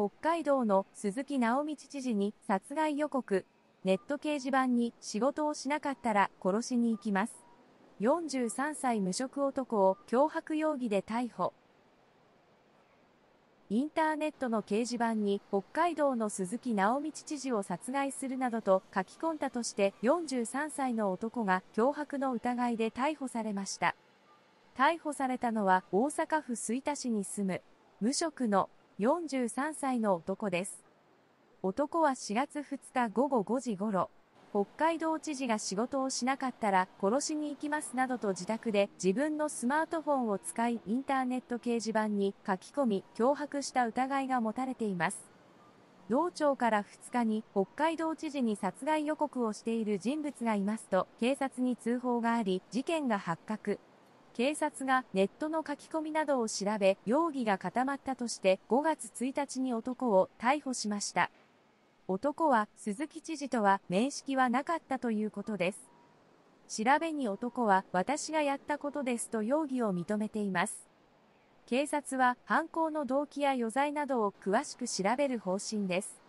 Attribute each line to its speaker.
Speaker 1: 北海道の鈴木直道知事に殺害予告。ネット掲示板に仕事をしなかったら殺しに行きます。43歳無職男を脅迫容疑で逮捕。インターネットの掲示板に北海道の鈴木直道知事を殺害するなどと書き込んだとして43歳の男が脅迫の疑いで逮捕されました。逮捕されたのは大阪府吹田市に住む無職の43歳の男です。男は4月2日午後5時頃、北海道知事が仕事をしなかったら殺しに行きますなどと自宅で自分のスマートフォンを使いインターネット掲示板に書き込み脅迫した疑いが持たれています。道庁から2日に北海道知事に殺害予告をしている人物がいますと警察に通報があり事件が発覚。警察がネットの書き込みなどを調べ、容疑が固まったとして5月1日に男を逮捕しました。男は鈴木知事とは面識はなかったということです。調べに男は私がやったことですと容疑を認めています。警察は犯行の動機や余罪などを詳しく調べる方針です。